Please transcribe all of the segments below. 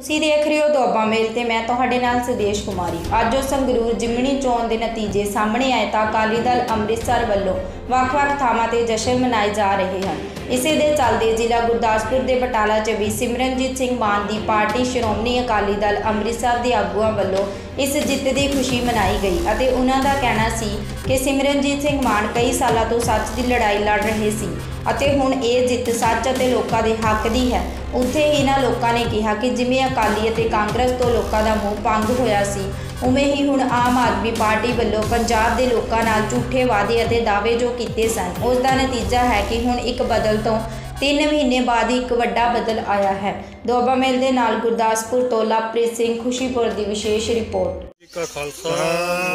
ਤੁਸੀਂ ਦੇਖ ਰਹੇ ਹੋ ਦੁਆਬਾ ਮੇਲ ਤੇ ਮੈਂ ਤੁਹਾਡੇ ਨਾਲ ਸੁਦੇਸ਼ ਕੁਮਾਰੀ। ਅੱਜ ਉਹ ਸੰਗਰੂਰ ਜਿਮਣੀ ਚੋਣ ਦੇ ਨਤੀਜੇ ਸਾਹਮਣੇ ਆਏ ਤਾਂ ਅਕਾਲੀ ਦਲ ਅੰਮ੍ਰਿਤਸਰ ਵੱਲੋਂ ਵੱਖ-ਵੱਖ ਥਾਵਾਂ ਤੇ ਜਸ਼ਨ ਮਨਾਏ ਜਾ ਰਹੇ ਹਨ। ਇਸੇ ਦੇ ਚੱਲਦੇ ਜ਼ਿਲ੍ਹਾ ਗੁਰਦਾਸਪੁਰ ਦੇ ਬਟਾਲਾ 'ਚ ਵੀ ਸਿਮਰਨਜੀਤ ਸਿੰਘ ਮਾਨ ਦੀ ਪਾਰਟੀ ਸ਼੍ਰੋਮਣੀ ਅਕਾਲੀ ਦਲ ਅੰਮ੍ਰਿਤਸਰ ਦੇ ਆਗੂਆਂ ਵੱਲੋਂ ਇਸ ਜਿੱਤ ਦੀ ਖੁਸ਼ੀ ਮਨਾਈ ਗਈ ਅਤੇ ਉਹਨਾਂ ਦਾ ਕਹਿਣਾ ਸੀ ਕਿ ਸਿਮਰਨਜੀਤ ਸਿੰਘ ਮਾਨ ਕਈ ਸਾਲਾਂ ਤੋਂ ਸੱਚ ਦੀ ਲੜਾਈ ਲੜ ਰਹੇ ਸੀ ਅਤੇ ਹੁਣ ਇਹ ਜਿੱਤ ਸੱਚ ਅਤੇ ਲੋਕਾਂ ਦੇ ਹੱਕ ਦੀ ਹੈ। ਉੱਥੇ ਹੀ ਇਹਨਾਂ ਲੋਕਾਂ ਨੇ ਕਿਹਾ ਕਿ ਜਿਵੇਂ ਅਕਾਲੀ ਅਤੇ ਕਾਂਗਰਸ ਤੋਂ ਲੋਕਾਂ ਦਾ ਮੋਹ ਭੰਗ ਹੋਇਆ ਸੀ, ਉਵੇਂ ਹੀ ਹੁਣ ਆਮ ਆਦਮੀ ਪਾਰਟੀ ਵੱਲੋਂ ਪੰਜਾਬ ਦੇ ਲੋਕਾਂ ਨਾਲ ਝੂਠੇ ਵਾਅਦੇ ਅਤੇ ਦਾਅਵੇ ਜੋ ਕੀਤੇ ਸਨ ਉਸ ਦਾ ਨਤੀਜਾ ਹੈ ਕਿ ਹੁਣ ਇੱਕ ਬਦਲ ਤੋਂ 3 ਮਹੀਨੇ ਬਾਅਦ ਇੱਕ ਵੱਡਾ ਬਦਲ ਆਇਆ ਹੈ। ਦੋਬਾ ਮੇਲ ਦੇ ਨਾਲ ਗੁਰਦਾਸਪੁਰ ਤੋਂ ਲਵਪ੍ਰੀਤ ਸਿੰਘ ਖੁਸ਼ੀਪੁਰ ਦੀ ਵਿਸ਼ੇਸ਼ ਰਿਪੋਰਟ। ਜੀ ਕਾ ਖਾਲਸਾ,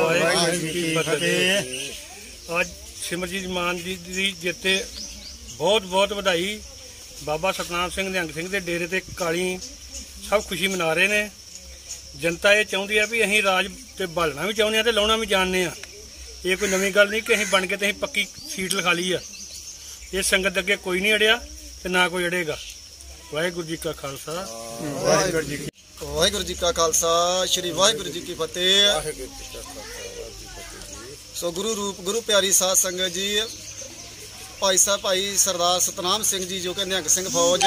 ਵਾਹਿਗੁਰੂ ਜੀ ਕੀ ਫਤਿਹ। ਅੱਜ ਸਿਮਰਜੀਤ ਮਾਨ ਜੀ ਦੀ ਜਿੱਤੇ ਬਹੁਤ ਬਹੁਤ ਵਧਾਈ ਬਾਬਾ ਸਤਨਾਮ ਸਿੰਘ ਨਿਹੰਗ ਸਿੰਘ ਦੇ ਡੇਰੇ ਤੇ ਕਾਲੀ ਸਭ ਖੁਸ਼ੀ ਮਨਾ ਰਹੇ ਨੇ। ਜਨਤਾ ਇਹ ਚਾਹੁੰਦੀ ਆ ਵੀ ਅਸੀਂ ਰਾਜ ਤੇ ਭਾਲਣਾ ਵੀ ਚਾਹੁੰਦੇ ਆ ਤੇ ਲਾਉਣਾ ਵੀ ਜਾਣਦੇ ਆ। ਇਹ ਕੋਈ ਨਵੀਂ ਗੱਲ ਨਹੀਂ ਕਿ ਅਸੀਂ ਬਣ ਕੇ ਤੇ ਅਸੀਂ ਪੱਕੀ ਸੀਟ ਲਿਖਾ ਲਈ ਆ। ਇਹ ਸੰਗਤ ਦੇ ਅੱਗੇ ਕੋਈ ਨਹੀਂ ਅੜਿਆ ਤੇ ਨਾ ਕੋਈ ਅੜੇਗਾ। ਵਾਹਿਗੁਰੂ ਜੀ ਕਾ ਖਾਲਸਾ। ਵਾਹਿਗੁਰੂ ਜੀ ਕੀ ਵਾਹਿਗੁਰੂ ਜੀ ਕਾ ਖਾਲਸਾ ਸ੍ਰੀ ਵਾਹਿਗੁਰੂ ਜੀ ਕੀ ਫਤਿਹ। ਸੋ ਗੁਰੂ ਰੂਪ ਗੁਰੂ ਪਿਆਰੀ ਸਾਧ ਸੰਗਤ ਜੀ ਭਾਈ ਸਾਹਿਬ, ਭਾਈ ਸਰਦਾਰ ਸਤਨਾਮ ਸਿੰਘ ਜੀ, ਜੋ ਕਿ ਨਿਹੰਗ ਸਿੰਘ ਫੌਜ,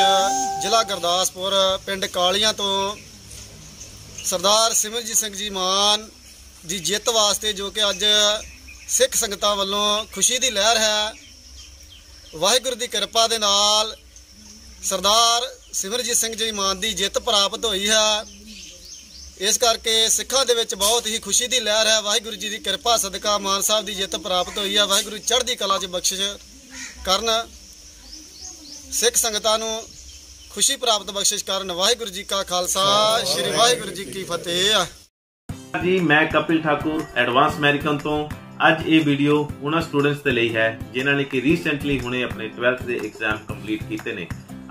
ਜ਼ਿਲ੍ਹਾ ਗੁਰਦਾਸਪੁਰ, ਪਿੰਡ ਕਾਲੀਆਂ ਤੋਂ ਸਰਦਾਰ ਸਿਮਰਜੀਤ ਸਿੰਘ ਜੀ ਮਾਨ ਦੀ ਜਿੱਤ ਵਾਸਤੇ ਜੋ ਕਿ ਅੱਜ ਸਿੱਖ ਸੰਗਤਾਂ ਵੱਲੋਂ ਖੁਸ਼ੀ ਦੀ ਲਹਿਰ ਹੈ। ਵਾਹਿਗੁਰੂ ਦੀ ਕਿਰਪਾ ਦੇ ਨਾਲ ਸਰਦਾਰ ਸਿਮਰਜੀਤ ਸਿੰਘ ਜੀ ਮਾਨ ਦੀ ਜਿੱਤ ਪ੍ਰਾਪਤ ਹੋਈ ਹੈ। ਇਸ ਕਰਕੇ ਸਿੱਖਾਂ ਦੇ ਵਿੱਚ ਬਹੁਤ ਹੀ ਖੁਸ਼ੀ ਦੀ ਲਹਿਰ ਹੈ। ਵਾਹਿਗੁਰੂ ਜੀ ਦੀ ਕਿਰਪਾ, ਸਦਕਾ ਮਾਨ ਸਾਹਿਬ ਦੀ ਜਿੱਤ ਪ੍ਰਾਪਤ ਹੋਈ ਹੈ। ਵਾਹਿਗੁਰੂ ਚੜ੍ਹਦੀ ਕਲਾ 'ਚ ਬਖਸ਼ਿਸ਼ ਕਰਨ ਸਿੱਖ ਸੰਗਤਾਂ ਨੂੰ ਖੁਸ਼ੀ ਪ੍ਰਾਪਤ ਬਖਸ਼ਿਸ਼ ਕਰਨ ਵਾਹਿਗੁਰੂ ਜੀ ਕਾ ਖਾਲਸਾ, ਸ੍ਰੀ ਵਾਹਿਗੁਰੂ ਜੀ ਕੀ ਫਤਿਹ ਜੀ, ਮੈਂ ਕਪਿਲ ਠਾਕੁਰ ਐਡਵਾਂਸ ਅਮਰੀਕਨ ਤੋਂ। ਅੱਜ ਇਹ ਵੀਡੀਓ ਉਹਨਾਂ ਸਟੂਡੈਂਟਸ ਦੇ ਲਈ ਹੈ, ਜਿਨ੍ਹਾਂ ਨੇ ਕਿ ਰੀਸੈਂਟਲੀ ਹੁਣੇ ਆਪਣੇ 12th ਦੇ ਐਗਜ਼ਾਮ ਕੰਪਲੀਟ ਕੀਤੇ ਨੇ।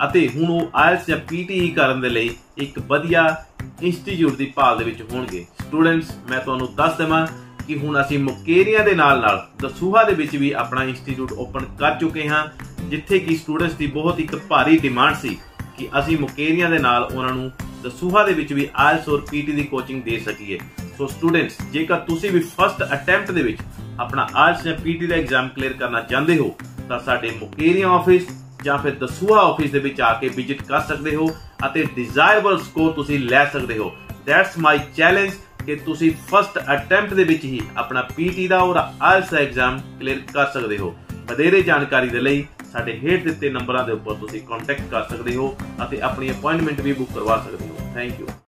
ਅਤੇ ਹੁਣ ਉਹ ਆਇਲਸ ਜਾਂ ਪੀਟੀਈ ਕਰਨ ਦੇ ਲਈ ਇੱਕ ਵਧੀਆ ਇੰਸਟੀਚਿਊਟ ਦੀ ਭਾਲ ਦੇ ਵਿੱਚ ਹੋਣਗੇ। ਸਟੂਡੈਂਟਸ ਮੈਂ ਤੁਹਾਨੂੰ ਦੱਸ ਦੇਵਾਂ ਕਿ ਹੁਣ ਅਸੀਂ ਮੁਕੇਰੀਆਂ ਦੇ ਨਾਲ ਨਾਲ ਦਸੂਹਾ ਦੇ ਵਿੱਚ ਵੀ ਆਪਣਾ ਇੰਸਟੀਚਿਊਟ ਓਪਨ ਕਰ ਚੁੱਕੇ ਹਾਂ, ਜਿੱਥੇ ਕਿ ਸਟੂਡੈਂਟਸ ਦੀ ਬਹੁਤ ਇੱਕ ਭਾਰੀ ਡਿਮਾਂਡ ਸੀ ਕਿ ਅਸੀਂ ਮੁਕੇਰੀਆਂ ਦੇ ਨਾਲ ਉਹਨਾਂ ਨੂੰ ਦਸੂਹਾ ਦੇ ਵਿੱਚ ਵੀ ਆਇਲਸ ਔਰ ਪੀਟੀ ਦੀ ਕੋਚਿੰਗ ਦੇ ਸਕੀਏ। ਸੋ ਸਟੂਡੈਂਟਸ ਜੇਕਰ ਤੁਸੀਂ ਵੀ ਫਸਟ ਅਟੈਂਪਟ ਦੇ ਵਿੱਚ ਆਪਣਾ ਆਇਲਸ ਜਾਂ ਪੀਟੀ ਦਾ ਐਗਜ਼ਾਮ ਕਲੀਅਰ ਕਰਨਾ ਚਾਹੁੰਦੇ ਹੋ, ਤਾਂ ਸਾਡੇ ਮੁਕੇਰੀਆਂ ਆਫਿਸ ਜਾਂ ਫਿਰ ਦਸੂਹਾ ਆਫਿਸ ਦੇ ਵਿੱਚ ਆ ਕੇ ਵਿਜ਼ਿਟ ਕਰ ਸਕਦੇ ਹੋ ਅਤੇ ਡਿਜ਼ਾਇਰਬਲ ਸਕੋਰ ਤੁਸੀਂ ਲੈ ਸਕਦੇ ਹੋ। ਦੈਟਸ ਮਾਈ ਚੈਲੰਜ ਕਿ ਤੁਸੀਂ ਫਸਟ ਅਟੈਂਪਟ ਦੇ ਵਿੱਚ ਹੀ ਆਪਣਾ ਪੀਟੀ ਦਾ ਔਰ ਆਇਲਸ ਦਾ ਐਗਜ਼ਾਮ ਕਲੀਅਰ ਕਰ ਸਕਦੇ ਹੋ। ਵਧੇਰੇ ਜਾਣਕਾਰੀ ਦੇ ਲਈ ਸਾਡੇ ਹੇਠ ਦਿੱਤੇ ਨੰਬਰਾਂ ਦੇ ਉੱਪਰ ਤੁਸੀਂ ਕੰਟੈਕਟ ਕਰ ਸਕਦੇ ਹੋ ਅਤੇ ਆਪਣੀ ਅਪਾਇੰਟਮੈਂਟ ਵੀ ਬੁੱਕ ਕਰਵਾ ਸਕਦੇ ਹੋ। Thank you